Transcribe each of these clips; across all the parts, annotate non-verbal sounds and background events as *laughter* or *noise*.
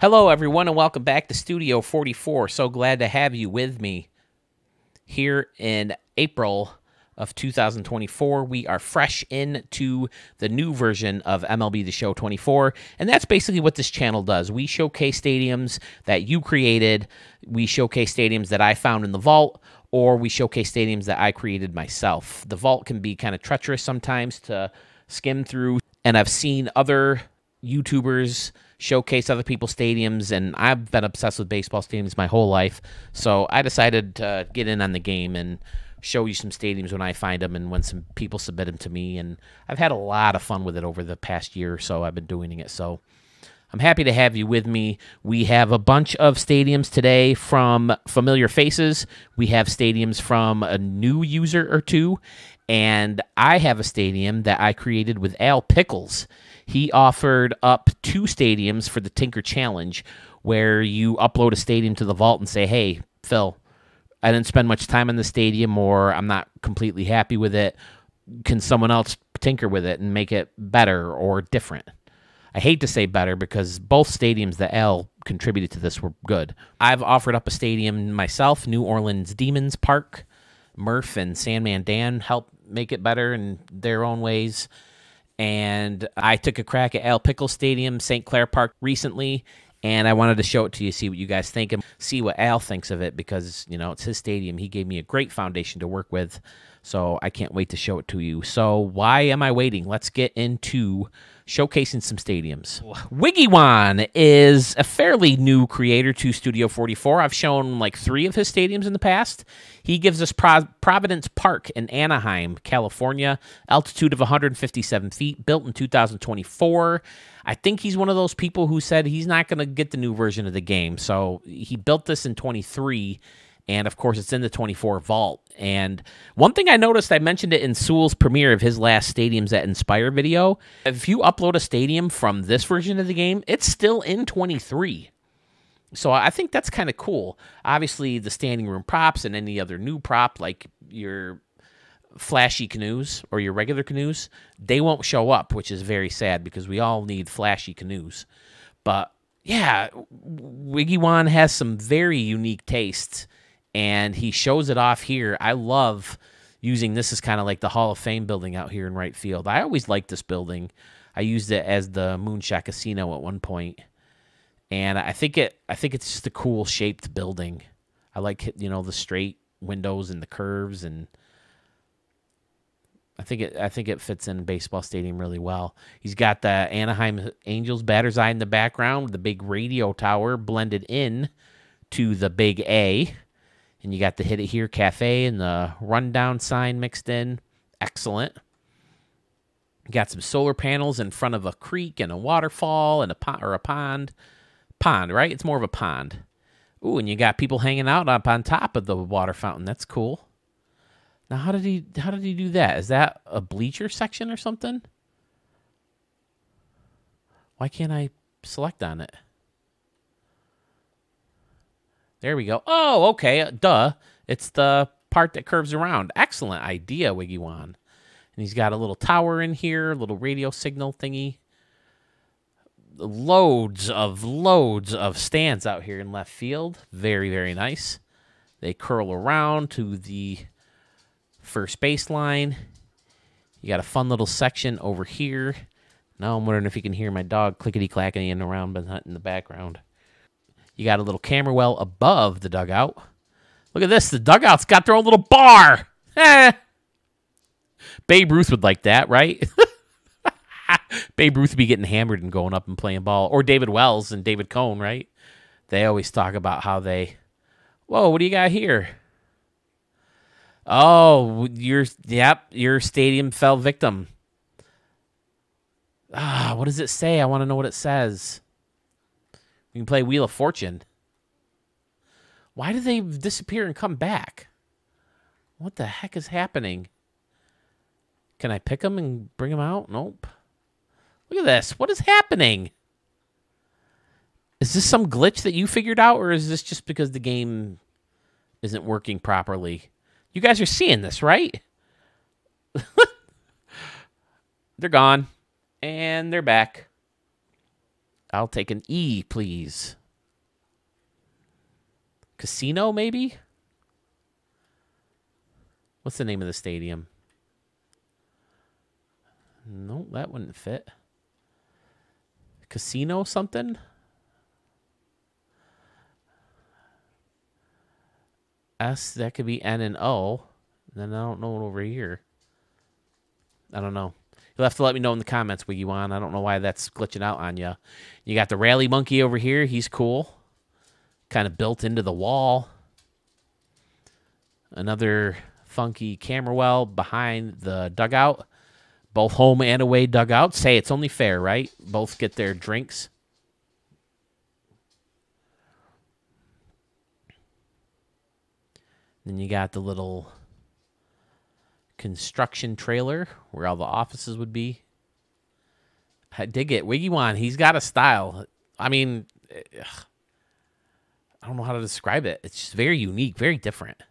Hello, everyone, and welcome back to Studio 44. So glad to have you with me here in April of 2024. We are fresh into the new version of MLB The Show 24, and that's basically what this channel does. We showcase stadiums that you created, we showcase stadiums that I found in the vault, or we showcase stadiums that I created myself. The vault can be kind of treacherous sometimes to skim through, and I've seen other YouTubers showcase other people's stadiums, and I've been obsessed with baseball stadiums my whole life. So I decided to get in on the game and show you some stadiums when I find them and when some people submit them to me. And I've had a lot of fun with it over the past year or so. I've been doing it. So I'm happy to have you with me. We have a bunch of stadiums today from familiar faces. We have stadiums from a new user or two. And I have a stadium that I created with Al Pickles he offered up two stadiums for the Tinker Challenge where you upload a stadium to the vault and say, hey, Phil, I didn't spend much time in the stadium or I'm not completely happy with it. Can someone else tinker with it and make it better or different? I hate to say better because both stadiums that Al contributed to this were good. I've offered up a stadium myself, New Orleans Demons Park. Murph and Sandman Dan helped make it better in their own ways and I took a crack at Al Pickle Stadium, St. Clair Park recently, and I wanted to show it to you, see what you guys think, and see what Al thinks of it because you know it's his stadium. He gave me a great foundation to work with, so I can't wait to show it to you. So why am I waiting? Let's get into showcasing some stadiums. Wiggy is a fairly new creator to Studio 44. I've shown like three of his stadiums in the past. He gives us Pro- Providence Park in Anaheim, California, altitude of 157 feet, built in 2024. I think he's one of those people who said he's not going to get the new version of the game. So he built this in 23 and of course it's in the 24 vault. And one thing i noticed i mentioned it in sewell's premiere of his last stadiums that inspire video. If you upload a stadium from this version of the game it's still in 23 so i think that's kind of cool. Obviously the standing room props and any other new prop like your flashy canoes or your regular canoes they won't show up which is very sad because we all need flashy canoes. But yeah, Wiggy Wan has some very unique tastes and he shows it off here. I love using this as kind of like the Hall of Fame building out here in right field. I always liked this building. I used it as the Moonshack Casino at one point, and I think it. I think it's just a cool shaped building. I like you know the straight windows and the curves, and I think it. I think it fits in baseball stadium really well. He's got the Anaheim Angels batter's eye in the background, the big radio tower blended in to the big A and you got the Hit It Here Cafe and the rundown sign mixed in. Excellent. got some solar panels in front of a creek and a waterfall and a pond or a pond. Pond, right? It's more of a pond. Ooh, and you got people hanging out up on top of the water fountain. That's cool. Now, how did he how did he do that? Is that a bleacher section or something? Why can't I select on it? There we go. Oh, okay. Uh, duh. It's the part that curves around. Excellent idea, Wiggy Wan. And he's got a little tower in here, a little radio signal thingy. Loads of loads of stands out here in left field. Very, very nice. They curl around to the first baseline. You got a fun little section over here. Now I'm wondering if you can hear my dog clickety clacking around but not in the background. You got a little camera well above the dugout. Look at this. The dugout's got their own little bar. Eh. *laughs* Babe Ruth would like that, right? *laughs* Babe Ruth would be getting hammered and going up and playing ball. Or David Wells and David Cone, right? They always talk about how they, whoa, what do you got here? Oh, your yep, your stadium fell victim. Ah, what does it say? I want to know what it says. We can play Wheel of Fortune. Why do they disappear and come back? What the heck is happening? Can I pick them and bring them out? Nope. Look at this. What is happening? Is this some glitch that you figured out, or is this just because the game isn't working properly? You guys are seeing this, right? *laughs* they're gone, and they're back. I'll take an E, please. Casino, maybe? What's the name of the stadium? No, that wouldn't fit. Casino something? S, that could be N and O. Then I don't know it over here. I don't know. You'll have to let me know in the comments, Wiggy Wan. I don't know why that's glitching out on you. You got the rally monkey over here. He's cool. Kind of built into the wall. Another funky camera well behind the dugout. Both home and away dugouts. Say it's only fair, right? Both get their drinks. Then you got the little construction trailer where all the offices would be. I dig it. Wiggy Wan, he's got a style. I mean, ugh, I don't know how to describe it. It's just very unique, very different.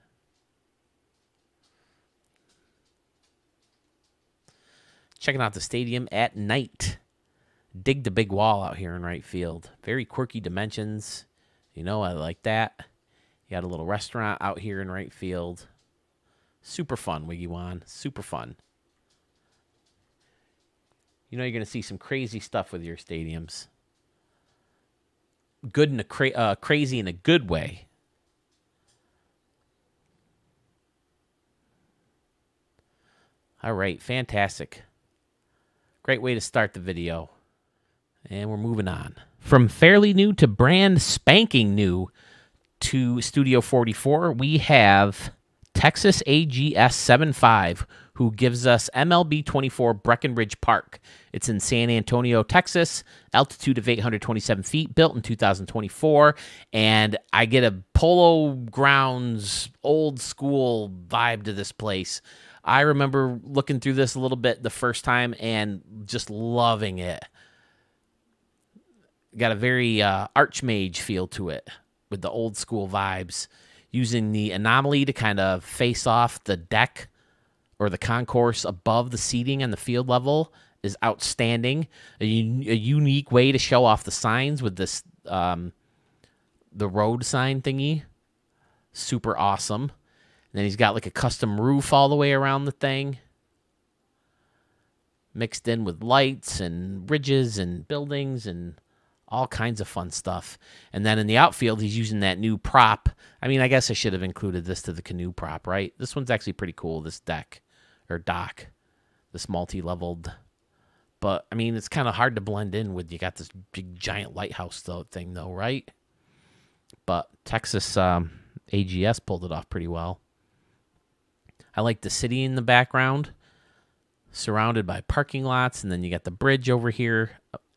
Checking out the stadium at night. Dig the big wall out here in right field. Very quirky dimensions. You know, I like that. You got a little restaurant out here in right field. Super fun, Wiggy Wan. Super fun. You know you're going to see some crazy stuff with your stadiums. Good in a cra- uh, crazy in a good way. All right, fantastic. Great way to start the video. And we're moving on. From fairly new to brand spanking new to Studio 44, we have Texas AGS 75, who gives us MLB 24 Breckenridge Park. It's in San Antonio, Texas, altitude of 827 feet, built in 2024. And I get a polo grounds, old school vibe to this place. I remember looking through this a little bit the first time and just loving it. Got a very uh, archmage feel to it with the old school vibes, using the anomaly to kind of face off the deck or the concourse above the seating and the field level is outstanding. A, a unique way to show off the signs with this um, the road sign thingy. Super awesome. And then he's got like a custom roof all the way around the thing. Mixed in with lights and bridges and buildings and all kinds of fun stuff. And then in the outfield, he's using that new prop. I mean, I guess I should have included this to the canoe prop, right? This one's actually pretty cool, this deck or dock, this multi leveled. But I mean, it's kind of hard to blend in with you got this big giant lighthouse though thing though, right? But Texas um, AGS pulled it off pretty well. I like the city in the background, surrounded by parking lots, and then you got the bridge over here.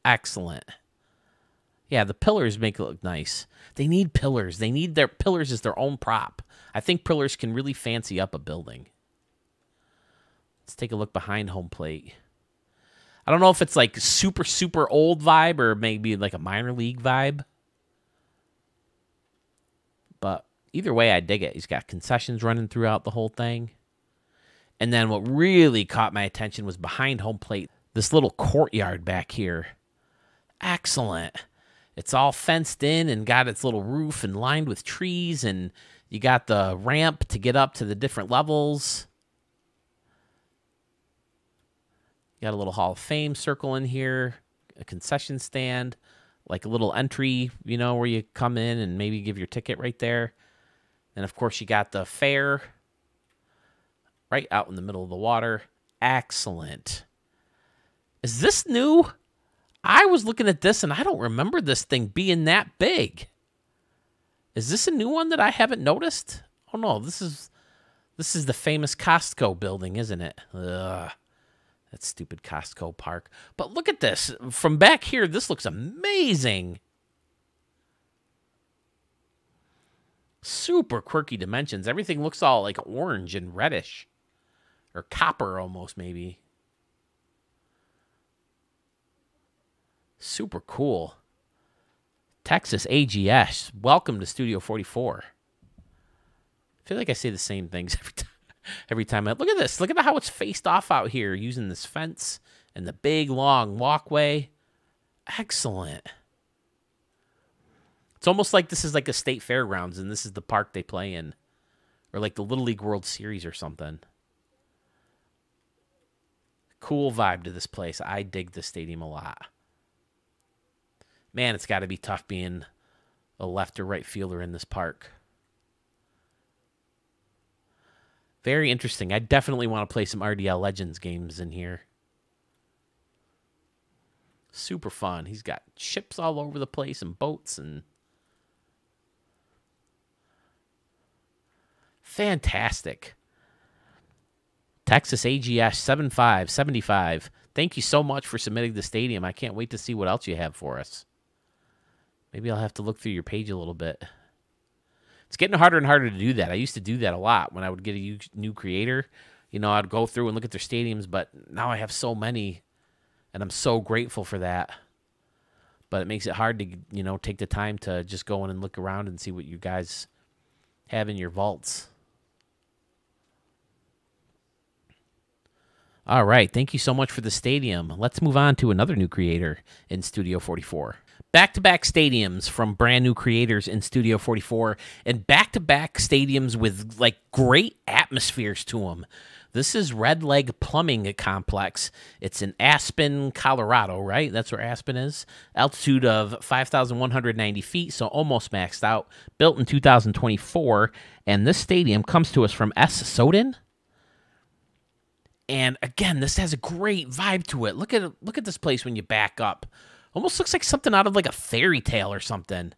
Excellent. Yeah, the pillars make it look nice. They need pillars. They need their pillars as their own prop. I think pillars can really fancy up a building. Let's take a look behind home plate. I don't know if it's like super, super old vibe or maybe like a minor league vibe. But either way, I dig it. He's got concessions running throughout the whole thing. And then what really caught my attention was behind home plate, this little courtyard back here. Excellent. It's all fenced in and got its little roof and lined with trees, and you got the ramp to get up to the different levels. You got a little Hall of Fame circle in here, a concession stand, like a little entry, you know, where you come in and maybe give your ticket right there. And of course, you got the fair right out in the middle of the water. Excellent. Is this new? I was looking at this and I don't remember this thing being that big. Is this a new one that I haven't noticed? Oh no, this is this is the famous Costco building, isn't it? Ugh. That stupid Costco park. But look at this. From back here, this looks amazing. Super quirky dimensions. Everything looks all like orange and reddish. Or copper almost, maybe. Super cool. Texas AGS. Welcome to Studio 44. I feel like I say the same things *laughs* every time. Every time I look at this, look at how it's faced off out here using this fence and the big long walkway. Excellent. It's almost like this is like a state fairgrounds and this is the park they play in. Or like the Little League World Series or something. Cool vibe to this place. I dig the stadium a lot. Man, it's got to be tough being a left or right fielder in this park. Very interesting. I definitely want to play some RDL Legends games in here. Super fun. He's got ships all over the place and boats and fantastic. Texas AGS 7575. Thank you so much for submitting the stadium. I can't wait to see what else you have for us. Maybe I'll have to look through your page a little bit. It's getting harder and harder to do that. I used to do that a lot when I would get a new creator. You know, I'd go through and look at their stadiums, but now I have so many, and I'm so grateful for that. But it makes it hard to, you know, take the time to just go in and look around and see what you guys have in your vaults. All right. Thank you so much for the stadium. Let's move on to another new creator in Studio 44 back to back stadiums from brand new creators in Studio 44 and back to back stadiums with like great atmospheres to them. This is Red Leg Plumbing Complex. It's in Aspen, Colorado, right? That's where Aspen is. Altitude of 5,190 feet, so almost maxed out. Built in 2024. And this stadium comes to us from S. Soden. And again, this has a great vibe to it. Look at look at this place when you back up. Almost looks like something out of like a fairy tale or something.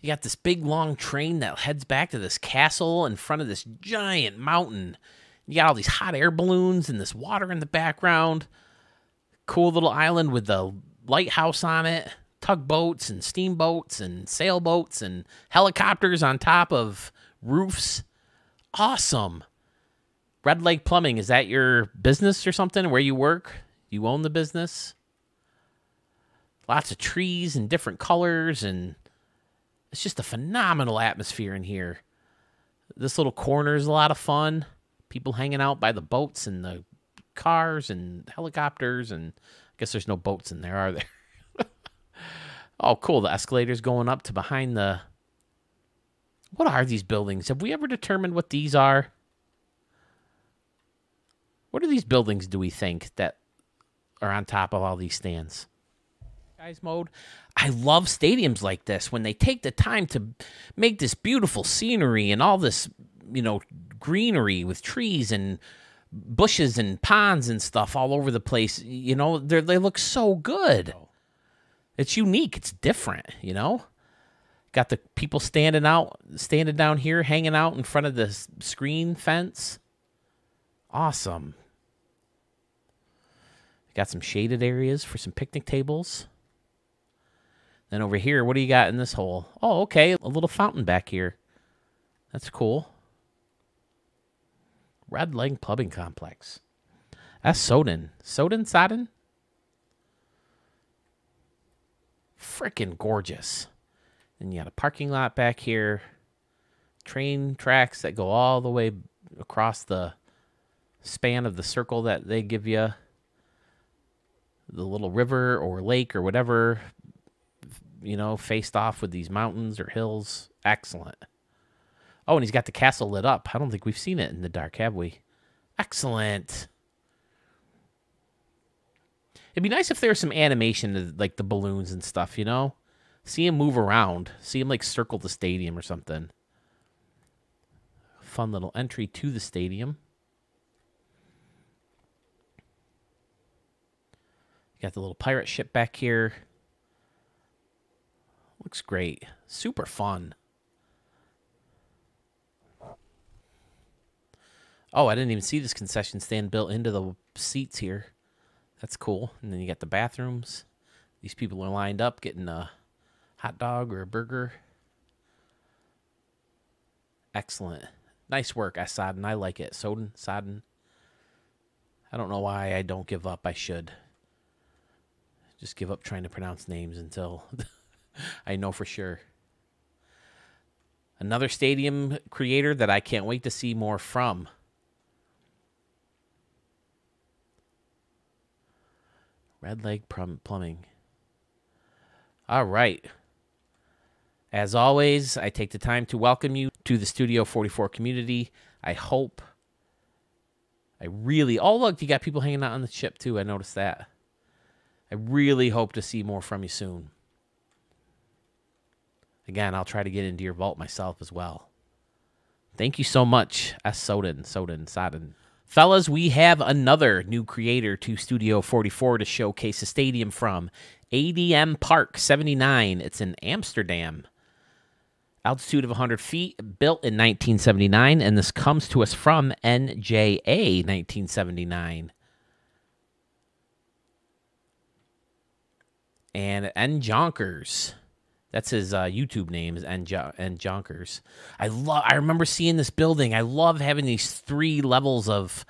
You got this big long train that heads back to this castle in front of this giant mountain. You got all these hot air balloons and this water in the background. Cool little island with the lighthouse on it. Tugboats and steamboats and sailboats and helicopters on top of roofs. Awesome. Red Leg Plumbing, is that your business or something where you work? You own the business? Lots of trees and different colors and it's just a phenomenal atmosphere in here. This little corner is a lot of fun. People hanging out by the boats and the cars and helicopters and I guess there's no boats in there, are there? *laughs* oh, cool. The escalators going up to behind the What are these buildings? Have we ever determined what these are? What are these buildings do we think that are on top of all these stands? Guys mode. I love stadiums like this when they take the time to make this beautiful scenery and all this, you know, greenery with trees and bushes and ponds and stuff all over the place. You know, they they look so good. Oh. It's unique. It's different. You know, got the people standing out, standing down here, hanging out in front of the screen fence. Awesome. Got some shaded areas for some picnic tables. Then over here, what do you got in this hole? Oh, okay, a little fountain back here. That's cool. Red Leg Plumbing Complex. That's Soden. Soden Soden? Freaking gorgeous. And you got a parking lot back here. Train tracks that go all the way across the span of the circle that they give you. The little river or lake or whatever you know, faced off with these mountains or hills. Excellent. Oh, and he's got the castle lit up. I don't think we've seen it in the dark, have we? Excellent. It'd be nice if there was some animation like the balloons and stuff, you know? See him move around. See him like circle the stadium or something. Fun little entry to the stadium. got the little pirate ship back here. Looks great. Super fun. Oh, I didn't even see this concession stand built into the seats here. That's cool. And then you got the bathrooms. These people are lined up getting a hot dog or a burger. Excellent. Nice work, Asadin. I like it. Soden, Sodden. I don't know why I don't give up. I should. Just give up trying to pronounce names until *laughs* I know for sure. Another stadium creator that I can't wait to see more from. Red Leg Plumbing. All right. As always, I take the time to welcome you to the Studio 44 community. I hope, I really, oh, look, you got people hanging out on the ship too. I noticed that. I really hope to see more from you soon. Again, I'll try to get into your vault myself as well. Thank you so much, S. Soden, Soden, Soden. Fellas, we have another new creator to Studio 44 to showcase a stadium from. ADM Park 79. It's in Amsterdam altitude of 100 feet, built in 1979, and this comes to us from NJA 1979. And N Jonkers. That's his uh, YouTube name is jo- N Jonkers. I love. I remember seeing this building. I love having these three levels of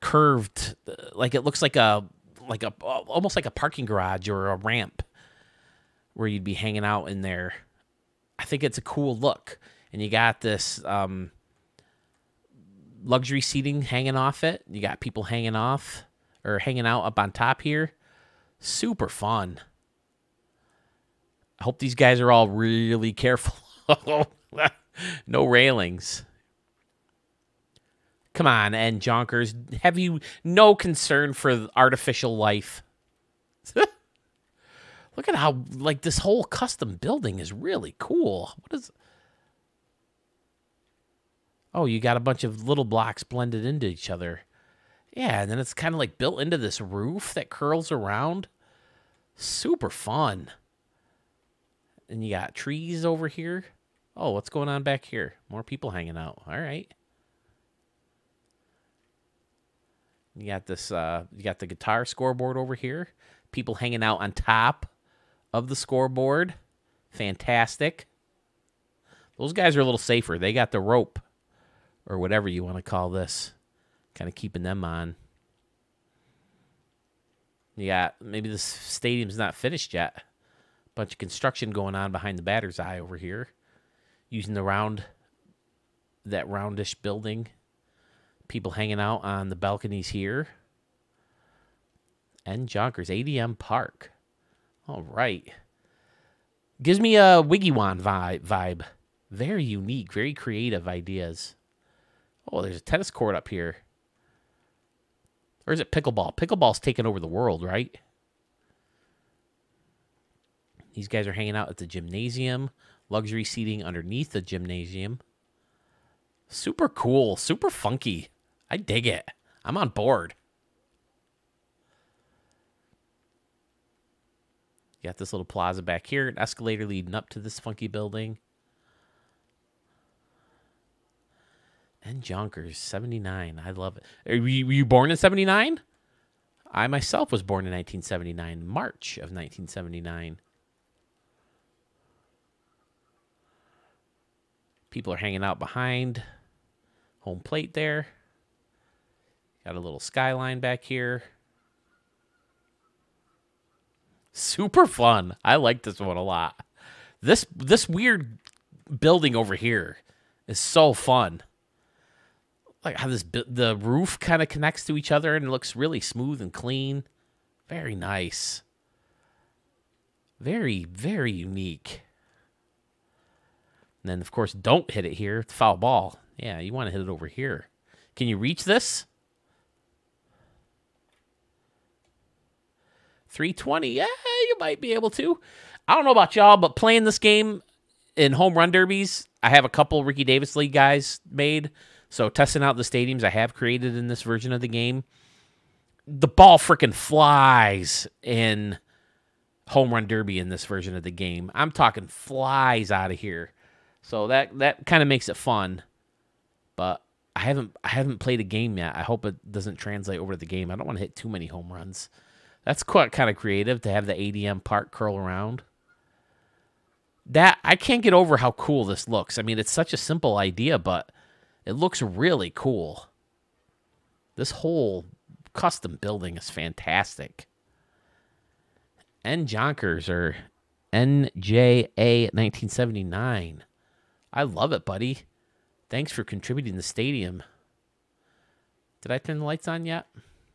curved, uh, like it looks like a like a almost like a parking garage or a ramp where you'd be hanging out in there. I think it's a cool look. And you got this um, luxury seating hanging off it. You got people hanging off or hanging out up on top here. Super fun. I hope these guys are all really careful. *laughs* no railings. Come on, N Jonkers, have you no concern for artificial life? *laughs* Look at how like this whole custom building is really cool. What is Oh, you got a bunch of little blocks blended into each other. Yeah, and then it's kind of like built into this roof that curls around. Super fun. And you got trees over here. Oh, what's going on back here? More people hanging out. All right. You got this uh you got the guitar scoreboard over here. People hanging out on top of the scoreboard. Fantastic. Those guys are a little safer. They got the rope or whatever you want to call this, kind of keeping them on. Yeah, maybe this stadium's not finished yet. Bunch of construction going on behind the batter's eye over here, using the round, that roundish building. People hanging out on the balconies here. N Jonkers, ADM Park. All right. Gives me a Wiggywan vibe. vibe. Very unique, very creative ideas. Oh, there's a tennis court up here. Or is it pickleball? Pickleball's taking over the world, right? These guys are hanging out at the gymnasium. Luxury seating underneath the gymnasium. Super cool. Super funky. I dig it. I'm on board. You got this little plaza back here, an escalator leading up to this funky building. N Jonkers, 79. I love it. Are you, were you born in 79? I myself was born in 1979, March of 1979. People are hanging out behind home plate there. Got a little skyline back here. Super fun. I like this one a lot. This this weird building over here is so fun. Like how this the roof kind of connects to each other and looks really smooth and clean. Very nice. Very very unique. And then of course don't hit it here. Foul ball. Yeah, you want to hit it over here. Can you reach this? 320. Yeah, you might be able to. I don't know about y'all, but playing this game in home run derbies, I have a couple Ricky Davis League guys made. So testing out the stadiums I have created in this version of the game, the ball freaking flies in home run derby in this version of the game. I'm talking flies out of here. So that that kind of makes it fun. But I haven't I haven't played a game yet. I hope it doesn't translate over to the game. I don't want to hit too many home runs. That's quite kind of creative to have the ADM part curl around. That I can't get over how cool this looks. I mean, it's such a simple idea, but it looks really cool. This whole custom building is fantastic. N Jonkers or NJA 1979. I love it, buddy. Thanks for contributing the stadium. Did I turn the lights on yet?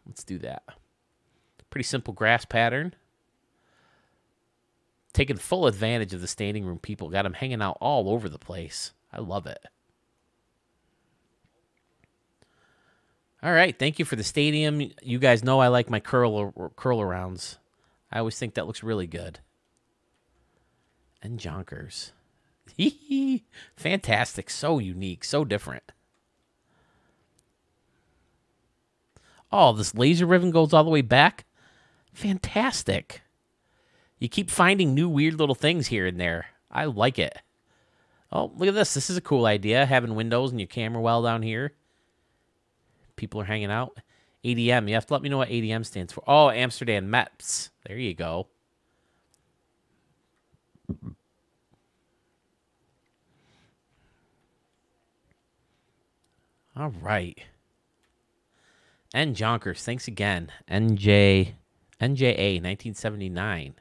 Let's do that. Pretty simple grass pattern. taking full advantage of the standing room people. Got them hanging out all over the place. I love it. All right, thank you for the stadium. You guys know I like my curl curl arounds. I always think that looks really good. N Jonkers. *laughs* Fantastic, so unique, so different. Oh, this laser ribbon goes all the way back. Fantastic. You keep finding new weird little things here and there. I like it. Oh, look at this. This is a cool idea. Having windows and your camera well down here. People are hanging out. ADM. You have to let me know what ADM stands for. Oh, Amsterdam Mets. There you go. All right. N Jonkers, thanks again. NJ NJA 1979.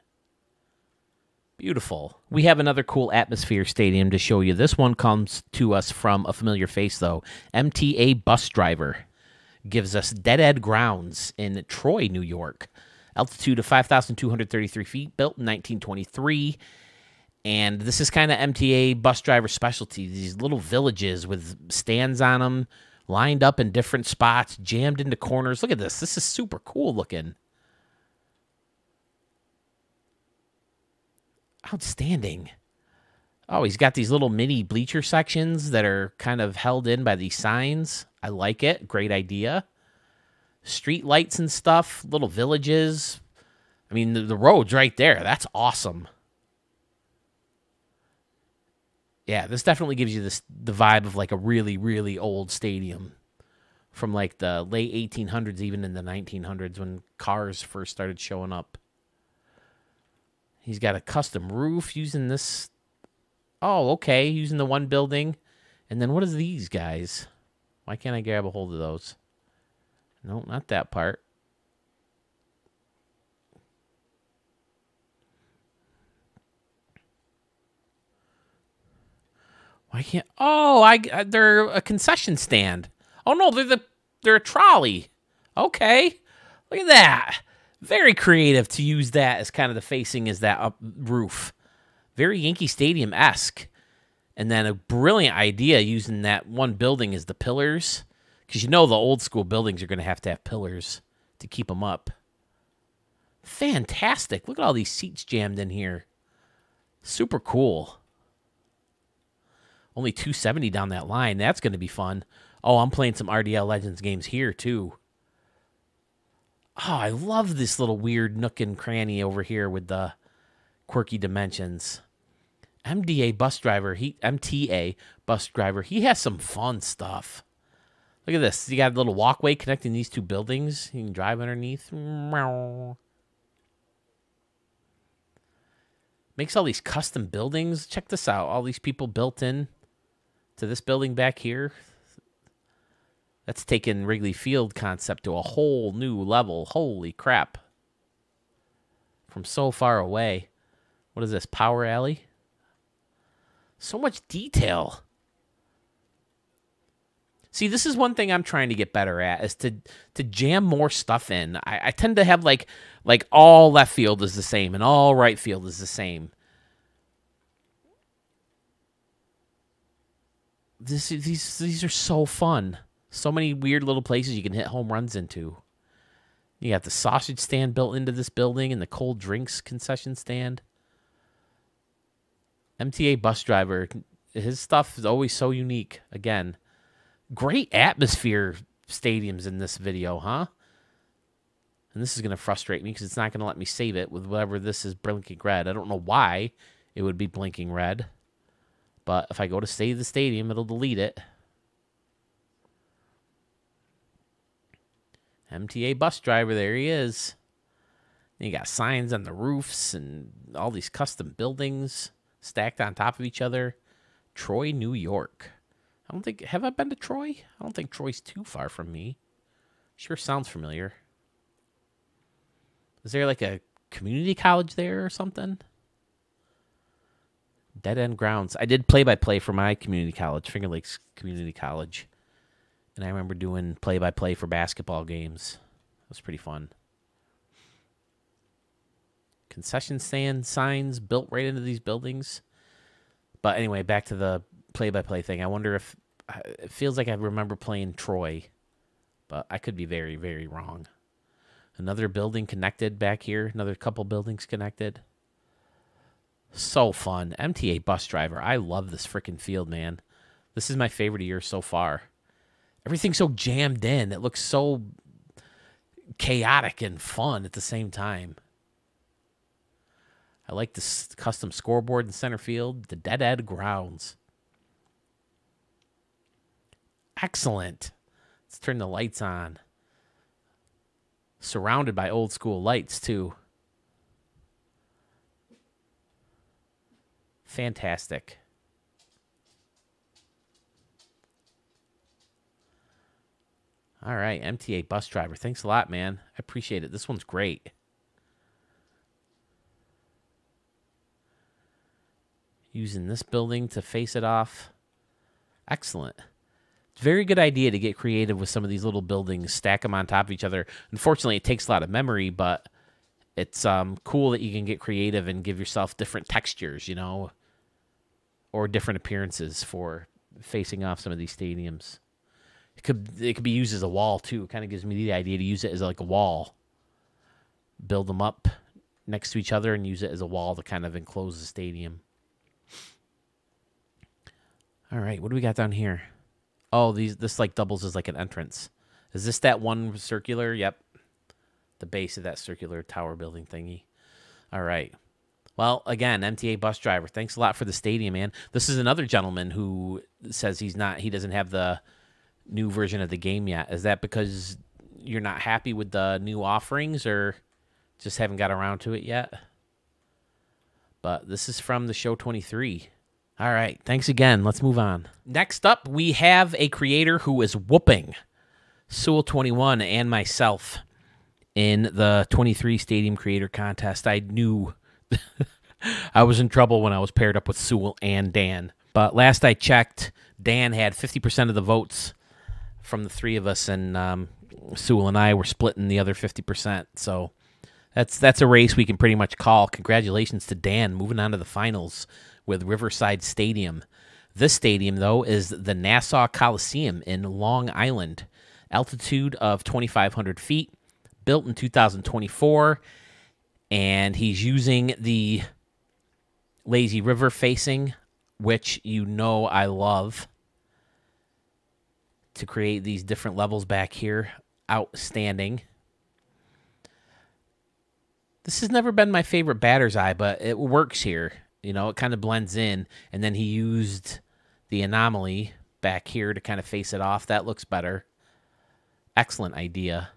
Beautiful. We have another cool atmosphere stadium to show you. This one comes to us from a familiar face though. MTA bus driver gives us Dead End Grounds in Troy, New York. Altitude of 5,233 feet, built in 1923. And this is kind of MTA bus driver specialty. These little villages with stands on them, lined up in different spots, jammed into corners. Look at this. This is super cool looking. Outstanding. Oh, he's got these little mini bleacher sections that are kind of held in by these signs. I like it. Great idea. Street lights and stuff, little villages. I mean, the, the road's right there. That's awesome. Yeah, this definitely gives you this the vibe of like a really, really old stadium from like the late 1800s, even in the 1900s when cars first started showing up. He's got a custom roof using this Oh, okay. Using the one building. And then what is these guys? Why can't I grab a hold of those? No, not that part. Why can't? Oh, I uh, they're a concession stand. Oh no, they're the they're a trolley. Okay, look at that. Very creative to use that as kind of the facing as that up roof very Yankee Stadium esque. And then a brilliant idea using that one building as the pillars, because you know the old school buildings are going to have to have pillars to keep them up. Fantastic. Look at all these seats jammed in here. Super cool. Only 270 down that line. That's going to be fun. Oh, I'm playing some RDL Legends games here too. Oh, I love this little weird nook and cranny over here with the quirky dimensions. MDA bus driver, he MTA bus driver, he has some fun stuff. Look at this. You got a little walkway connecting these two buildings. You can drive underneath. Makes all these custom buildings. Check this out. All these people built in to this building back here. That's taken Wrigley Field concept to a whole new level. Holy crap. From so far away. What is this? Power Alley? So much detail. See, this is one thing I'm trying to get better at is to to jam more stuff in. I, I tend to have like like all left field is the same and all right field is the same. This these these are so fun. So many weird little places you can hit home runs into. You got the sausage stand built into this building and the cold drinks concession stand. MTA bus driver. His stuff is always so unique. Again, great atmosphere stadiums in this video, huh? And this is going to frustrate me because it's not going to let me save it with whatever this is blinking red. I don't know why it would be blinking red. But if I go to save the stadium, it'll delete it. MTA bus driver, there he is. And you got signs on the roofs and all these custom buildings stacked on top of each other. Troy, New York. I don't think have I been to Troy? I don't think Troy's too far from me. Sure sounds familiar. Is there like a community college there or something? Dead End Grounds. I did play by play for my community college, Finger Lakes Community College. And I remember doing play by play for basketball games. It was pretty fun. concession stand signs built right into these buildings. But anyway, back to the play-by-play thing. I wonder if uh, it feels like I remember playing Troy, but I could be very, very wrong. Another building connected back here. Another couple buildings connected. So fun. MTA bus driver. I love this freaking field, man. This is my favorite year so far. Everything's so jammed in. It looks so chaotic and fun at the same time. I like this custom scoreboard in center field, the dead end grounds. Excellent. Let's turn the lights on. Surrounded by old school lights, too. Fantastic. All right, MTA bus driver. Thanks a lot, man. I appreciate it. This one's great. Using this building to face it off. Excellent. Very good idea to get creative with some of these little buildings, stack them on top of each other. Unfortunately, it takes a lot of memory, but it's um, cool that you can get creative and give yourself different textures, you know, or different appearances for facing off some of these stadiums. It could it could be used as a wall too. It kind of gives me the idea to use it as like a wall. Build them up next to each other and use it as a wall to kind of enclose the stadium. All right, what do we got down here? Oh, these this like doubles as like an entrance. Is this that one circular? Yep. The base of that circular tower building thingy. All right. Well, again, MTA bus driver. Thanks a lot for the stadium, man. This is another gentleman who says he's not he doesn't have the new version of the game yet. Is that because you're not happy with the new offerings or just haven't got around to it yet? But this is from the show 23. All right. Thanks again. Let's move on. Next up, we have a creator who is whooping Sewell 21 and myself in the 23 Stadium Creator Contest. I knew *laughs* I was in trouble when I was paired up with Sewell and Dan. But last I checked, Dan had 50% of the votes from the three of us, and um, Sewell and I were splitting the other 50%. So that's that's a race we can pretty much call. Congratulations to Dan moving on to the finals with Riverside Stadium. This stadium, though, is the Nassau Coliseum in Long Island, altitude of 2,500 feet, built in 2024, and he's using the lazy river facing, which you know I love, to create these different levels back here. Outstanding. This has never been my favorite batter's eye, but it works here. You know, it kind of blends in. And then he used the anomaly back here to kind of face it off. That looks better. Excellent idea.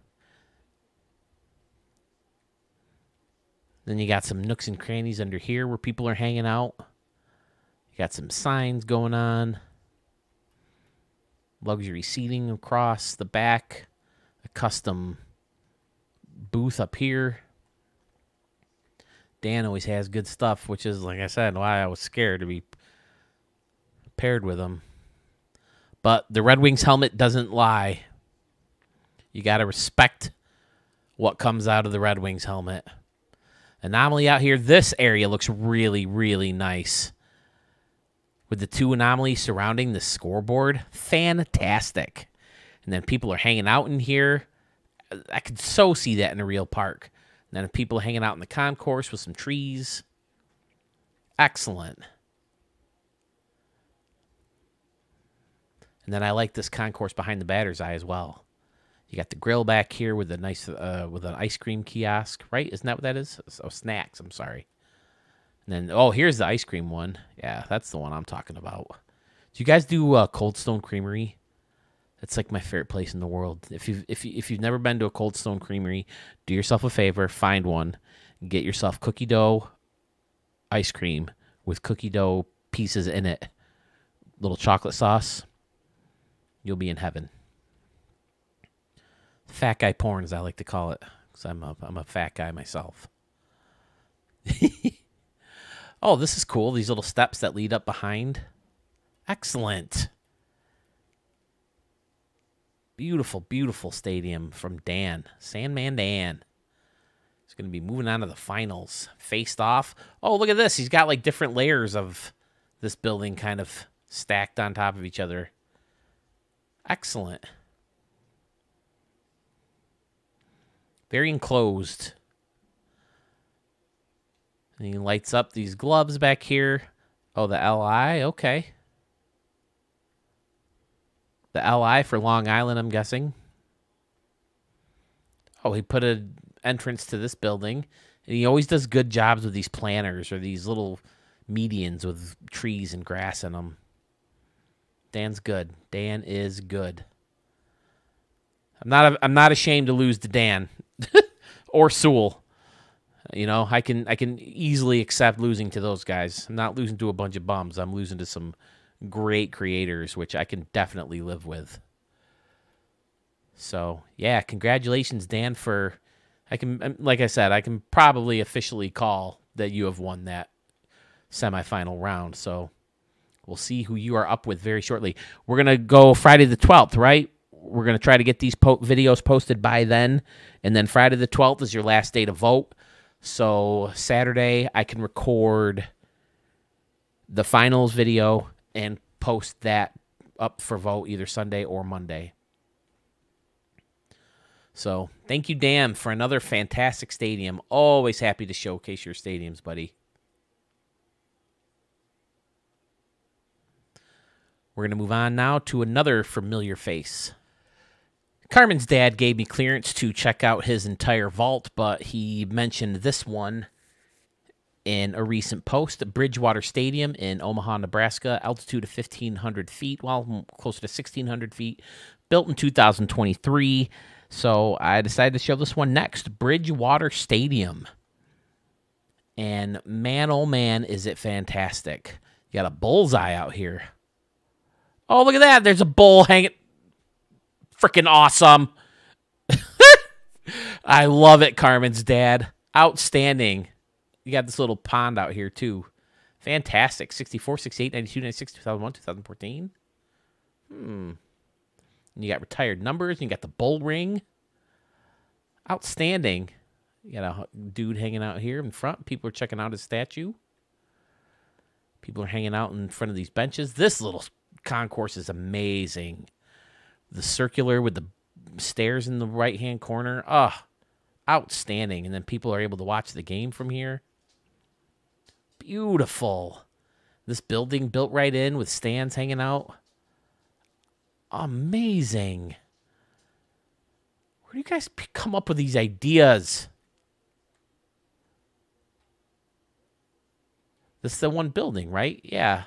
Then you got some nooks and crannies under here where people are hanging out. You got some signs going on. Luxury seating across the back. A custom booth up here. Dan always has good stuff, which is, like I said, why I was scared to be paired with him. But the Red Wings helmet doesn't lie. You got to respect what comes out of the Red Wings helmet. Anomaly out here. This area looks really, really nice. With the two anomalies surrounding the scoreboard. Fantastic. And then people are hanging out in here. I could so see that in a real park. And then people hanging out in the concourse with some trees. Excellent. And then I like this concourse behind the batter's eye as well. You got the grill back here with a nice uh, with an ice cream kiosk, right? Isn't that what that is? Oh, snacks. I'm sorry. And then oh, here's the ice cream one. Yeah, that's the one I'm talking about. Do you guys do uh, Cold Stone Creamery? It's like my favorite place in the world. If you if you, if you've never been to a Cold Stone Creamery, do yourself a favor, find one, get yourself cookie dough ice cream with cookie dough pieces in it, little chocolate sauce. You'll be in heaven. Fat guy porn, as I like to call it, because I'm a I'm a fat guy myself. *laughs* oh, this is cool. These little steps that lead up behind. Excellent. Beautiful, beautiful stadium from Dan. Sandman Dan. He's going to be moving on to the finals. Faced off. Oh, look at this. He's got like different layers of this building kind of stacked on top of each other. Excellent. Very enclosed. And he lights up these gloves back here. Oh, the LI? Okay. The LI for Long Island, I'm guessing. Oh, he put an entrance to this building. And he always does good jobs with these planters or these little medians with trees and grass in them. Dan's good. Dan is good. I'm not I'm not ashamed to lose to Dan *laughs* or Sewell. You know, I can I can easily accept losing to those guys. I'm not losing to a bunch of bums. I'm losing to some great creators, which I can definitely live with. So yeah, congratulations, Dan. For I can, um, like I said, I can probably officially call that you have won that semifinal round. So we'll see who you are up with very shortly. We're gonna go Friday the twelfth, right? We're gonna try to get these po- videos posted by then, and then Friday the twelfth is your last day to vote. So Saturday I can record the finals video and post that up for vote either Sunday or Monday. So thank you, Dan, for another fantastic stadium. Always happy to showcase your stadiums, buddy. We're going to move on now to another familiar face. Carmen's dad gave me clearance to check out his entire vault, but he mentioned this one in a recent post. Bridgewater Stadium in Omaha, Nebraska, altitude of 1,500 feet, well, closer to 1,600 feet, built in 2023. So I decided to show this one next Bridgewater Stadium. And man, oh man, is it fantastic! You got a bullseye out here. Oh, look at that. There's a bull hanging. Freaking awesome. *laughs* I love it, Carmen's dad. Outstanding. You got this little pond out here too. Fantastic. 64, 68, 92, 96, 2001, 2014. Hmm. And you got retired numbers. You got the bull ring. Outstanding. You got a dude hanging out here in front. People are checking out his statue. People are hanging out in front of these benches. This little concourse is amazing. The circular with the stairs in the right hand corner. Ah, outstanding. And then people are able to watch the game from here. Beautiful. This building built right in with stands hanging out. Amazing. Where do you guys come up with these ideas? This is the one building, right? Yeah.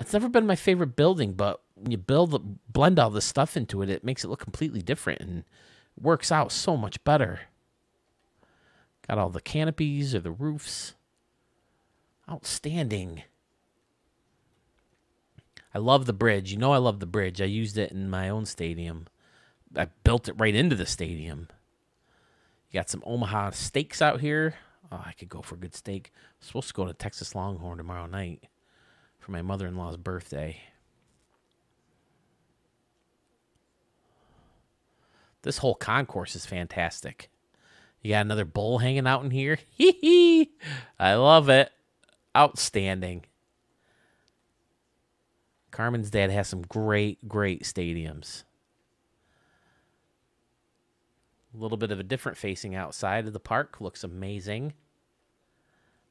It's never been my favorite building, but when you build the blend all this stuff into it, it makes it look completely different and works out so much better. Got all the canopies or the roofs. Outstanding. I love the bridge. You know I love the bridge. I used it in my own stadium. I built it right into the stadium. You got some Omaha steaks out here. Oh, I could go for a good steak. I'm supposed to go to Texas Longhorn tomorrow night for my mother-in-law's birthday. This whole concourse is fantastic. You got another bull hanging out in here. *laughs* Hee hee. I love it outstanding. Carmen's dad has some great, great stadiums. A little bit of a different facing outside of the park. Looks amazing.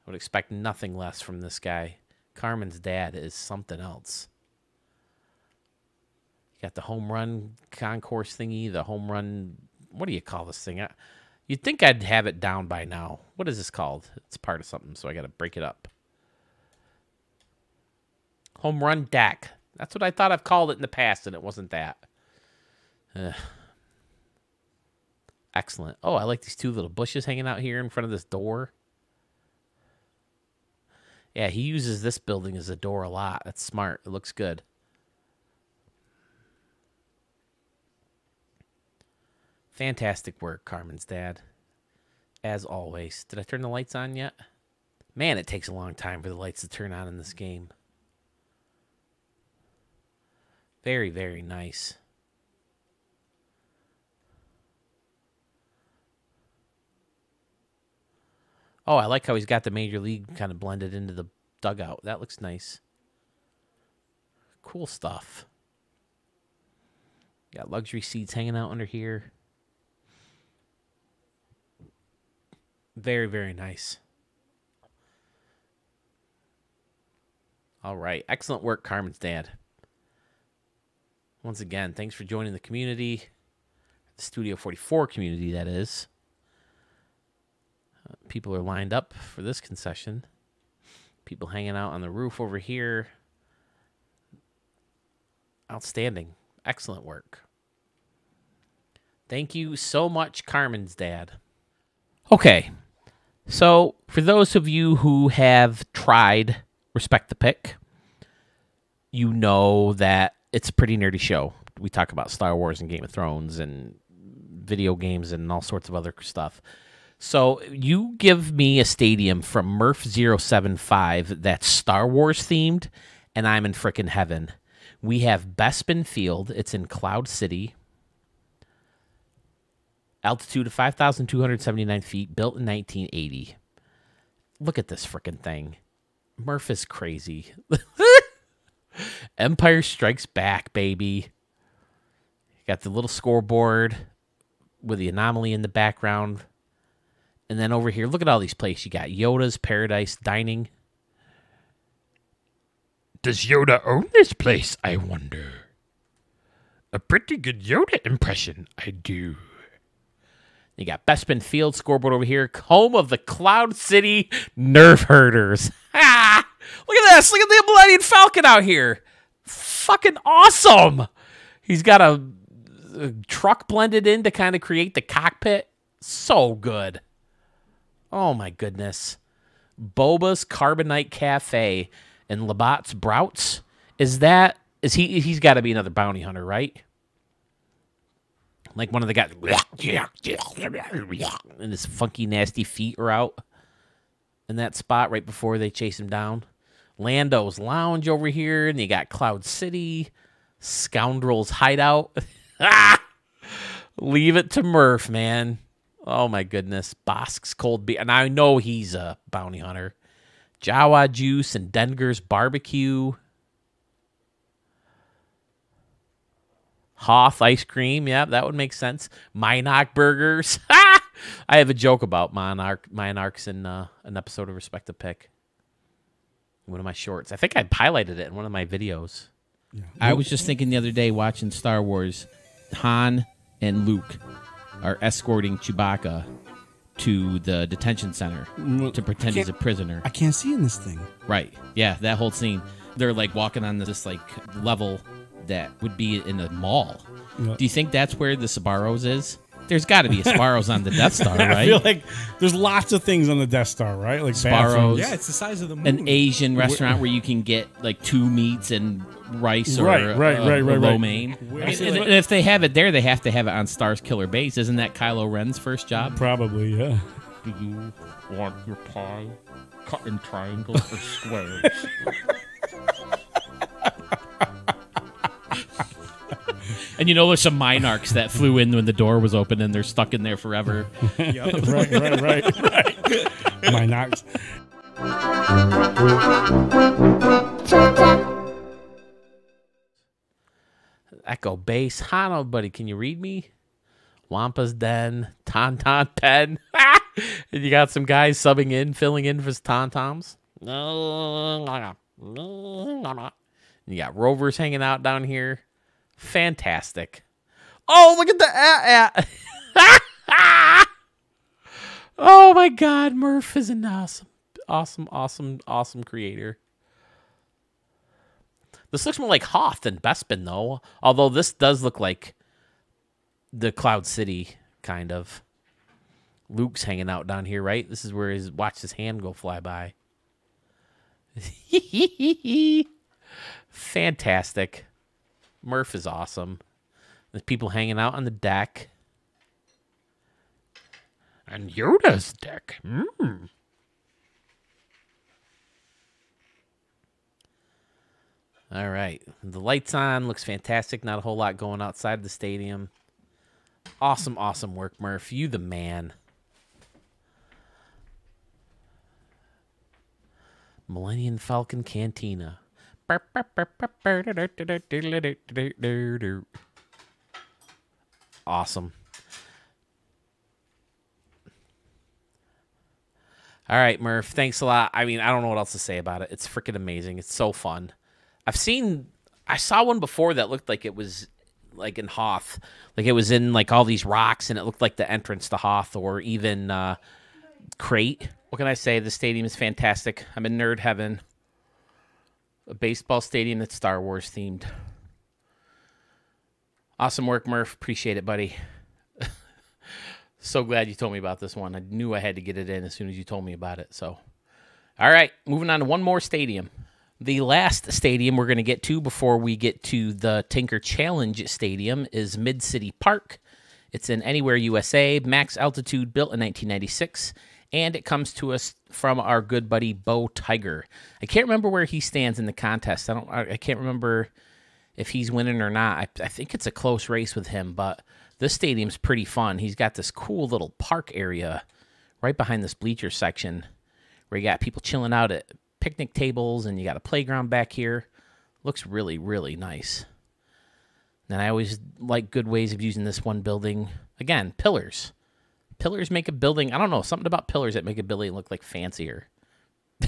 I would expect nothing less from this guy. Carmen's dad is something else. You got the home run concourse thingy, the home run. What do you call this thing? you'd think I'd have it down by now. What is this called? It's part of something, so I got to break it up. Home run deck. That's what I thought I've called it in the past, and it wasn't that. Excellent. Oh, I like these two little bushes hanging out here in front of this door. Yeah, he uses this building as a door a lot. That's smart. It looks good. Fantastic work, Carmen's dad. As always. Did I turn the lights on yet? Man, it takes a long time for the lights to turn on in this game. Very, very nice. Oh, I like how he's got the major league kind of blended into the dugout. That looks nice. Cool stuff. Got luxury seats hanging out under here. Very, very nice. All right. Excellent work, Carmen's dad. Once again, thanks for joining the community, the Studio 44 community, that is. Uh, people are lined up for this concession. People hanging out on the roof over here. Outstanding. Excellent work. Thank you so much, Carmen's dad. Okay. So, for those of you who have tried Respect the Pick, you know that it's a pretty nerdy show. We talk about Star Wars and Game of Thrones and video games and all sorts of other stuff. So you give me a stadium from Murph 075 that's Star Wars themed, and I'm in frickin' heaven. We have Bespin Field. It's in Cloud City. Altitude of 5,279 feet, built in 1980. Look at this frickin' thing. Murph is crazy. *laughs* Empire Strikes Back, baby. Got the little scoreboard with the anomaly in the background. And then over here, look at all these places. You got Yoda's Paradise Dining. Does Yoda own this place, I wonder? A pretty good Yoda impression, I do. You got Bespin Field scoreboard over here, home of the Cloud City Nerf Herders. *laughs* Ah! Look at this. Look at the Millennium Falcon out here. Fucking awesome. He's got a, a truck blended in to kind of create the cockpit. So good. Oh my goodness. Boba's Carbonite Cafe and Labatt's Brouts. Is that is he he's got to be another bounty hunter, right? Like one of the guys and his funky nasty feet are out in that spot right before they chase him down. Lando's Lounge over here, and you got Cloud City, Scoundrel's Hideout. *laughs* Leave it to Murph, man. Oh my goodness. Bossk's Cold Beer. And I know he's a bounty hunter. Jawa Juice and Dengar's Barbecue. Hoth ice cream. Yeah, that would make sense. Mynock burgers. *laughs* I have a joke about Mynock Mynocks in uh, an episode of Respect the Pick. One of my shorts. I think I highlighted it in one of my videos. I was just thinking the other day watching Star Wars, Han and Luke are escorting Chewbacca to the detention center to pretend he's a prisoner. I can't see in this thing. Right. Yeah, that whole scene. They're like walking on this like level that would be in a mall. Yeah. Do you think that's where the Sbarro's is? There's got to be a Sbarro's on the Death *laughs* Star, right? I feel like there's lots of things on the Death Star, right? Like Sbarro's. bathrooms. Yeah, it's the size of the moon. An Asian restaurant where you can get like two meats and rice or Right, a- right, a- right, right, lo right. mein. I and, and if they have it there, they have to have it on Starkiller Base. Isn't that Kylo Ren's first job? Probably, yeah. Do you want your pie cut in triangles or squares? *laughs* And you know, there's some Mynocks that flew in when the door was open and they're stuck in there forever. *laughs* yep. right, right, right, *laughs* right. Mynocks. Echo Base. Hi, nobody. Can you read me? Wampa's Den, Tauntaun Pen. and you got some guys subbing in, filling in for his Tauntauns. You got Rovers hanging out down here. Fantastic. Oh, look at the uh, uh. at. *laughs* oh my God, Murph is an awesome, awesome, awesome, awesome creator. This looks more like Hoth than Bespin, though. Although this does look like the Cloud City, kind of. Luke's hanging out down here, right? This is where he's watched his hand go fly by. *laughs* Fantastic. Murph is awesome. There's people hanging out on the deck. and Yoda's deck. Mm. All right. The lights on. Looks fantastic. Not a whole lot going outside the stadium. Awesome, awesome work, Murph. You the man. Millennium Falcon Cantina. Awesome. All right, Murph. Thanks a lot. I mean, I don't know what else to say about it. It's freaking amazing. It's so fun. I've seen, I saw one before that looked like it was like in Hoth, like it was in like all these rocks, and it looked like the entrance to Hoth or even uh, Crait. What can I say? The stadium is fantastic. I'm in nerd heaven. A baseball stadium that's Star Wars themed. Awesome work, Murph. Appreciate it, buddy. *laughs* so glad you told me about this one. I knew I had to get it in as soon as you told me about it. So, all right, moving on to one more stadium. The last stadium we're going to get to before we get to the Tinker Challenge Stadium is Mid City Park. It's in Anywhere, USA, max altitude, built in 1996, and it comes to us from our good buddy Bo Tiger. I can't remember where he stands in the contest. I don't. I can't remember if he's winning or not. I, I think it's a close race with him, but this stadium's pretty fun. He's got this cool little park area right behind this bleacher section where you got people chilling out at picnic tables and you got a playground back here. Looks really, really nice. And I always like good ways of using this one building. Again, pillars. Pillars make a building. I don't know, something about pillars that make a building look like fancier. *laughs*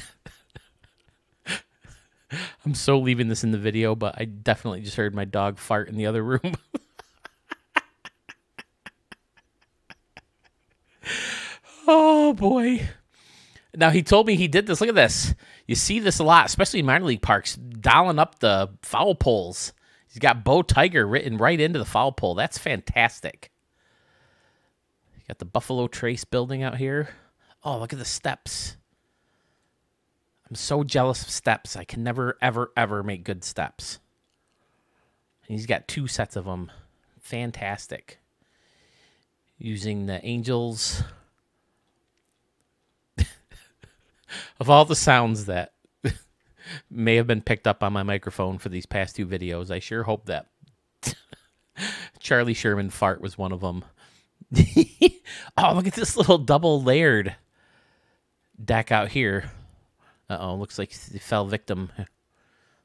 I'm so leaving this in the video, but I definitely just heard my dog fart in the other room. *laughs* oh boy. Now he told me he did this. Look at this. You see this a lot, especially in minor league parks, dialing up the foul poles. He's got Bo Tiger written right into the foul pole. That's fantastic. Got the Buffalo Trace building out here. Oh, look at the steps. I'm so jealous of steps. I can never, ever, ever make good steps. And he's got two sets of them. Fantastic. Using the Angels. *laughs* of all the sounds that *laughs* may have been picked up on my microphone for these past two videos, I sure hope that *laughs* Charlie Sherman fart was one of them. *laughs* oh, look at this little double layered deck out here. Uh oh, looks like he fell victim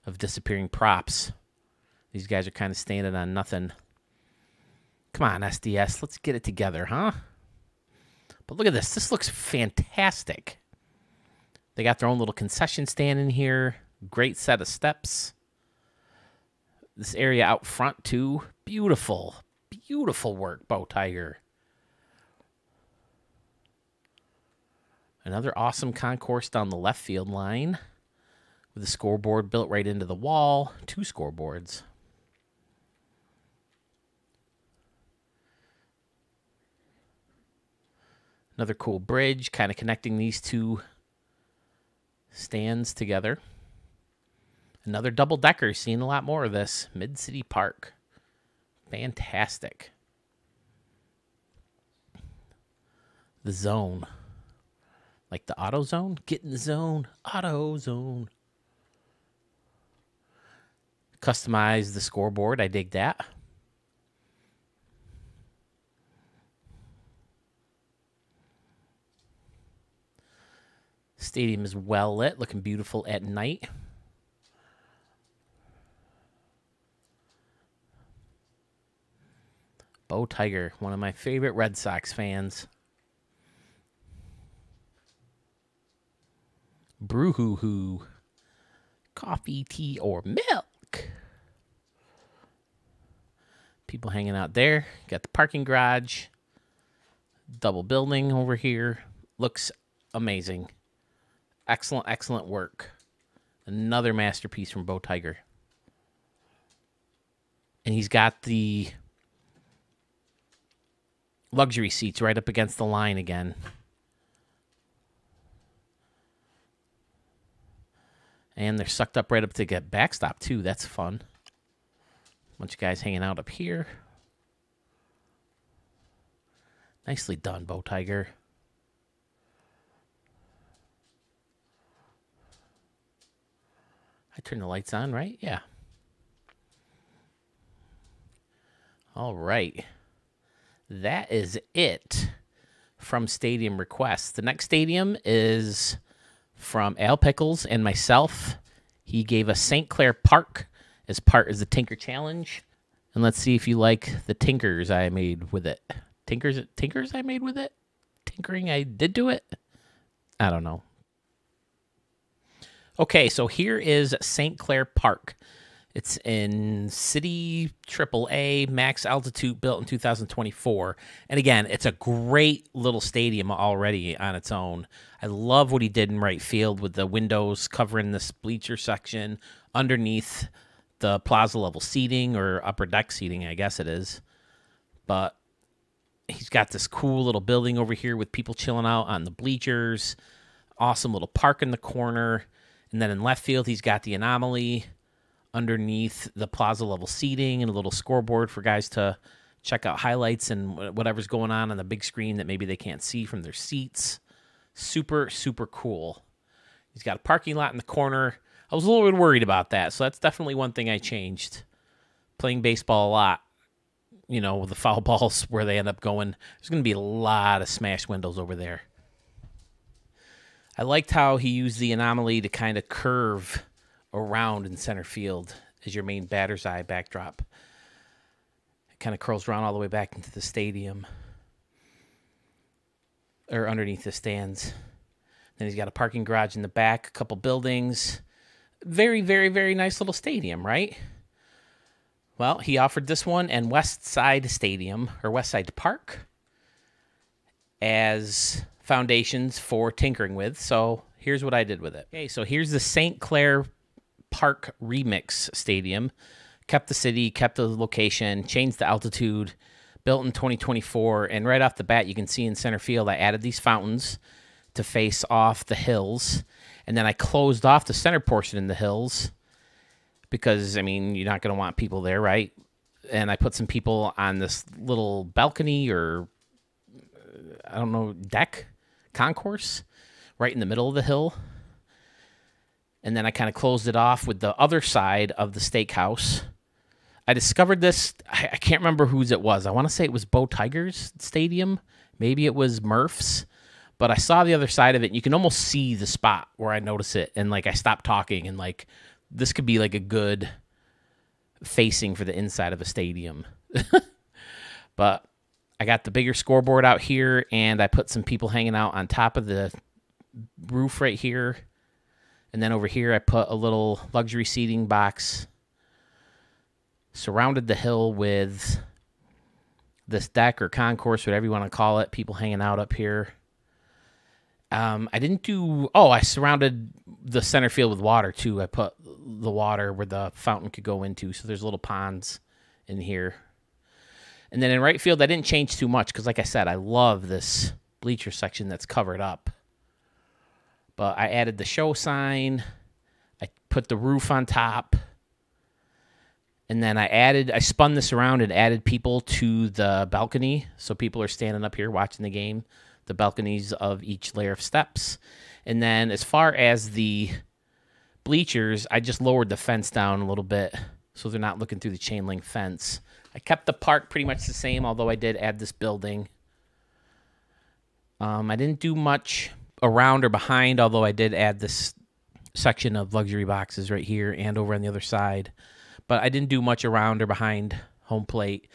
of disappearing props. These guys are kind of standing on nothing. Come on, SDS, let's get it together, huh? But look at this. This looks fantastic. They got their own little concession stand in here. Great set of steps. This area out front, too. Beautiful, beautiful work, Bo Tiger. Another awesome concourse down the left field line with a scoreboard built right into the wall. Two scoreboards. Another cool bridge kind of connecting these two stands together. Another double decker. Seeing a lot more of this. Mid City Park. Fantastic. The zone. Like the auto zone? Get in the zone. Auto zone. Customize the scoreboard. I dig that. Stadium is well lit, looking beautiful at night. Bo Tiger, one of my favorite Red Sox fans. Brew hoo hoo. Coffee, tea, or milk. People hanging out there. Got the parking garage. Double building over here. Looks amazing. Excellent, excellent work. Another masterpiece from Bo Tiger. And he's got the luxury seats right up against the line again. And they're sucked up right up to get backstop, too. That's fun. Bunch of guys hanging out up here. Nicely done, Bo Tiger. I turned the lights on, right? Yeah. All right. That is it from stadium requests. The next stadium is from Al Pickles and myself. He gave us St. Clair Park as part of the Tinker Challenge. And let's see if you like the tinkers I made with it. Tinkers tinkers I made with it? Tinkering I did do it? I don't know. Okay, so here is St. Clair Park. It's in City AAA max altitude built in 2024. And again, it's a great little stadium already on its own. I love what he did in right field with the windows covering this bleacher section underneath the plaza level seating or upper deck seating, I guess it is. But he's got this cool little building over here with people chilling out on the bleachers. Awesome little park in the corner. And then in left field, he's got the anomaly underneath the plaza level seating and a little scoreboard for guys to check out highlights and whatever's going on on the big screen that maybe they can't see from their seats. Super, super cool. He's got a parking lot in the corner. I was a little bit worried about that, so that's definitely one thing I changed. Playing baseball a lot, you know, with the *laughs* foul balls where they end up going, there's going to be a lot of smashed windows over there. I liked how he used the anomaly to kind of curve around in center field as your main batter's eye backdrop. It kind of curls around all the way back into the stadium or underneath the stands. Then he's got a parking garage in the back, a couple buildings. Very, very, very nice little stadium, right? Well, he offered this one and West Side Stadium or West Side Park as foundations for tinkering with. So here's what I did with it. Okay, so here's the St. Clair Park Remix Stadium. Kept the city, kept the location, changed the altitude, built in 2024. And right off the bat, you can see in center field, I added these fountains to face off the hills. And then I closed off the center portion in the hills because, I mean, you're not going to want people there, right? And I put some people on this little balcony or, uh, I don't know, deck concourse right in the middle of the hill and then I kind of closed it off with the other side of the steakhouse. I discovered this. I, I can't remember whose it was. I want to say it was Bo Tigers Stadium. Maybe it was Murph's. But I saw the other side of it. And you can almost see the spot where I notice it. And like I stopped talking and like this could be like a good facing for the inside of a stadium. *laughs* but I got the bigger scoreboard out here and I put some people hanging out on top of the roof right here and then over here, I put a little luxury seating box. Surrounded the hill with this deck or concourse, whatever you want to call it. People hanging out up here. Um, I didn't do. Oh, I surrounded the center field with water too. I put the water where the fountain could go into. So there's little ponds in here. And then in right field, I didn't change too much because, like I said, I love this bleacher section that's covered up. But I added the show sign. I put the roof on top. And then I added, I spun this around and added people to the balcony. So people are standing up here watching the game, the balconies of each layer of steps. And then as far as the bleachers, I just lowered the fence down a little bit so they're not looking through the chain link fence. I kept the park pretty much the same, although I did add this building. Um, I didn't do much around or behind, although I did add this section of luxury boxes right here and over on the other side. But I didn't do much around or behind home plate.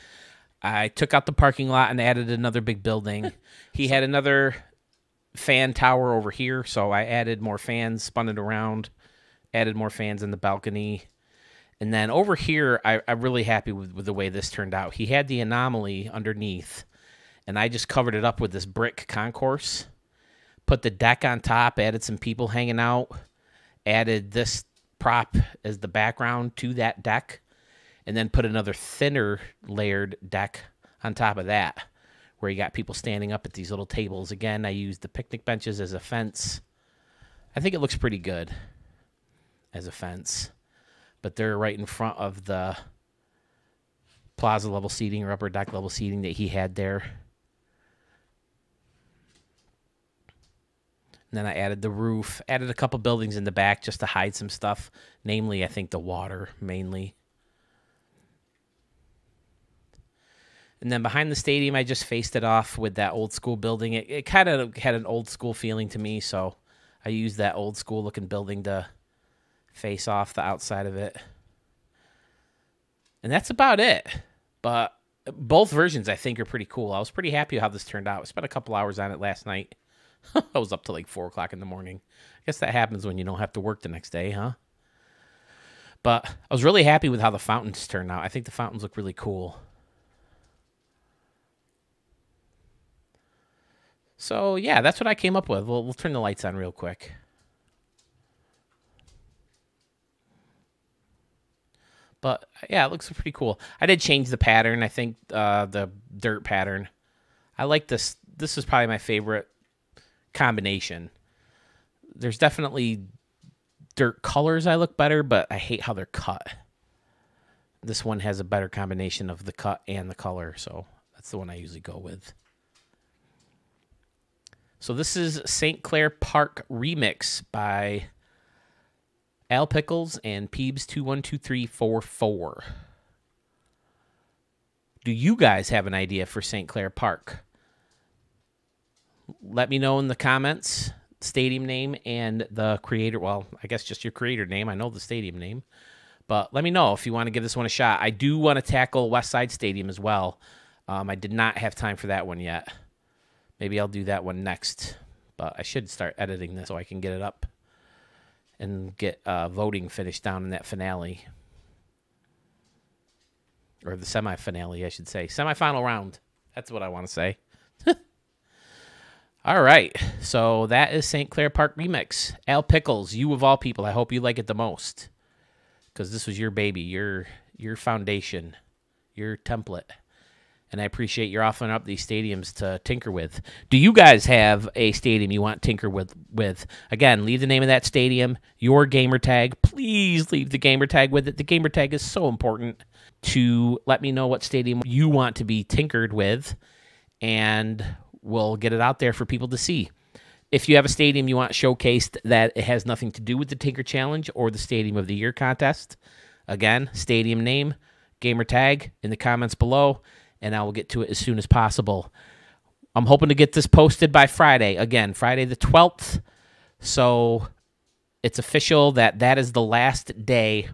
I took out the parking lot and added another big building. *laughs* he had another fan tower over here, so I added more fans, spun it around, added more fans in the balcony. And then over here, I, am really happy with, with the way this turned out. He had the anomaly underneath, and I just covered it up with this brick concourse put the deck on top, added some people hanging out, added this prop as the background to that deck, and then put another thinner layered deck on top of that, where you got people standing up at these little tables. Again, I used the picnic benches as a fence. I think it looks pretty good as a fence, but they're right in front of the plaza level seating or upper deck level seating that he had there. And then I added the roof, added a couple buildings in the back just to hide some stuff, namely, I think the water mainly. And then behind the stadium, I just faced it off with that old school building. It, it kind of had an old school feeling to me, so I used that old school looking building to face off the outside of it. And that's about it. But both versions I think are pretty cool. I was pretty happy how this turned out. I spent a couple hours on it last night. *laughs* I was up till like four o'clock in the morning. I guess that happens when you don't have to work the next day, huh? But I was really happy with how the fountains turned out. I think the fountains look really cool. So yeah, that's what I came up with. We'll, we'll turn the lights on real quick. But yeah, it looks pretty cool. I did change the pattern. I think uh, the dirt pattern. I like this. This is probably my favorite combination. There's definitely dirt colors I look better, but I hate how they're cut. This one has a better combination of the cut and the color, so that's the one I usually go with. So this is St. Clair Park Remix by Al Pickles and Peebs212344. Do you guys have an idea for St. Clair Park? Let me know in the comments, stadium name and the creator. Well, I guess just your creator name. I know the stadium name. But let me know if you want to give this one a shot. I do want to tackle West Side Stadium as well. Um, I did not have time for that one yet. Maybe I'll do that one next. But I should start editing this so I can get it up and get uh, voting finished down in that finale. Or the semi finale, I should say. Semi final round. That's what I want to say. *laughs* all right. So that is St. Clair Park Remix. Al Pickles, you of all people, I hope you like it the most. Because this was your baby, your your foundation, your template and I appreciate your offering up these stadiums to tinker with. Do you guys have a stadium you want tinker with? With again, leave the name of that stadium, your gamer tag. Please leave the gamer tag with it. The gamer tag is so important to let me know what stadium you want to be tinkered with, and we'll get it out there for people to see. If you have a stadium you want showcased that it has nothing to do with the Tinker Challenge or the Stadium of the Year contest, again, stadium name, gamer tag in the comments below and I will get to it as soon as possible. I'm hoping to get this posted by Friday. Again, Friday the 12th. So it's official that that is the last day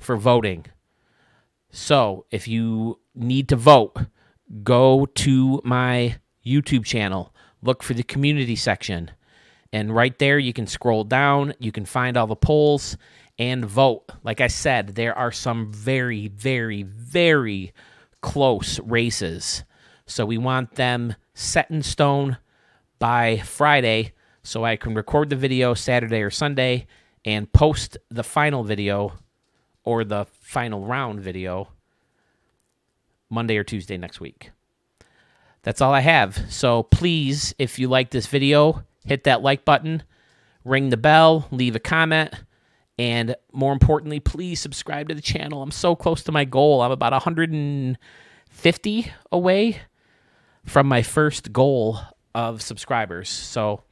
for voting. So if you need to vote, go to my YouTube channel, look for the community section. And right there, you can scroll down, you can find all the polls and vote. Like I said, there are some very, very, very close races. So we want them set in stone by Friday so I can record the video Saturday or Sunday and post the final video or the final round video Monday or Tuesday next week. That's all I have. So please, if you like this video, hit that like button, ring the bell, leave a comment. And more importantly, please subscribe to the channel. I'm so close to my goal. I'm about 150 away from my first goal of subscribers. So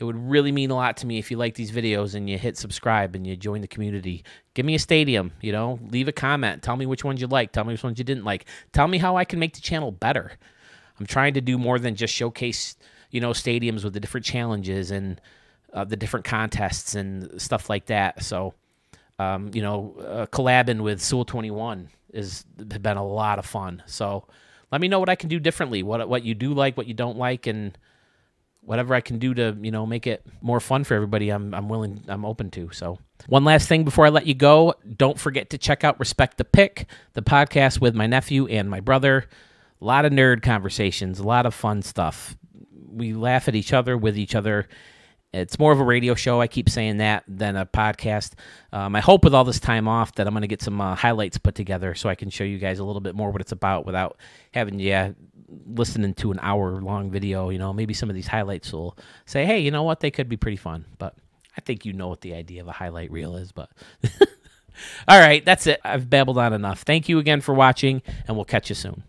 it would really mean a lot to me if you like these videos and you hit subscribe and you join the community. Give me a stadium, you know, leave a comment. Tell me which ones you like. Tell me which ones you didn't like. Tell me how I can make the channel better. I'm trying to do more than just showcase, you know, stadiums with the different challenges and uh, the different contests and stuff like that. So, um, you know, uh, collabing with Sewell 21 has been a lot of fun. So, let me know what I can do differently, what what you do like, what you don't like, and whatever I can do to you know make it more fun for everybody. I'm I'm willing, I'm open to. So, one last thing before I let you go, don't forget to check out Respect the Pick, the podcast with my nephew and my brother. A lot of nerd conversations, a lot of fun stuff. We laugh at each other with each other it's more of a radio show. I keep saying that than a podcast. Um, I hope with all this time off that I'm going to get some uh, highlights put together so I can show you guys a little bit more what it's about without having you listening to an hour long video. You know, maybe some of these highlights will say, hey, you know what? They could be pretty fun. But I think you know what the idea of a highlight reel is. But *laughs* all right, that's it. I've babbled on enough. Thank you again for watching, and we'll catch you soon.